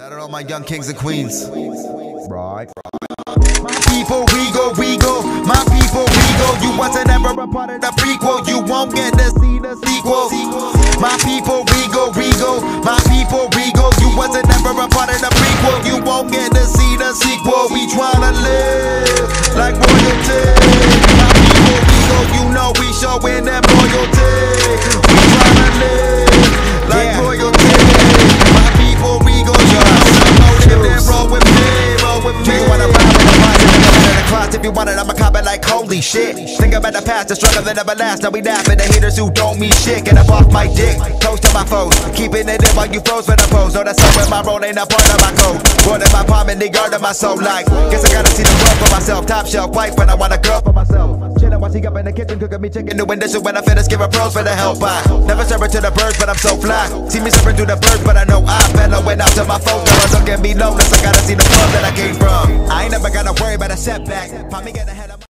Shout out all my young kings and queens. Right. My people, we go, we go. My people, we go. You wasn't ever a part of the prequel. You won't get to see the sequel. My people, we go, we go. My people, we go. You wasn't ever a part of the prequel. You won't get to see the sequel. We tryna live like royalty. If you want it, I'ma cop it like holy shit. Think about the past, the struggle that never lasts. Now we laughing the haters who don't mean shit. Get up off my dick, toast to my foes. Keeping it in while you froze for the pose. Know that's somewhere my role ain't a part of my code. Born in my palm in the yard of my soul. Like, guess I gotta see the world for myself. Top shelf wife, but I want a girl for myself. Chillin' while she up in the kitchen, cooking me chicken, this shit when I finish, give her pros for the help. I never serve her to the birds, but I'm so fly. See me serving through the birds, but I know I fell went out to my phone. Never look at me low, I gotta see the club that I came from. I ain't never a setback.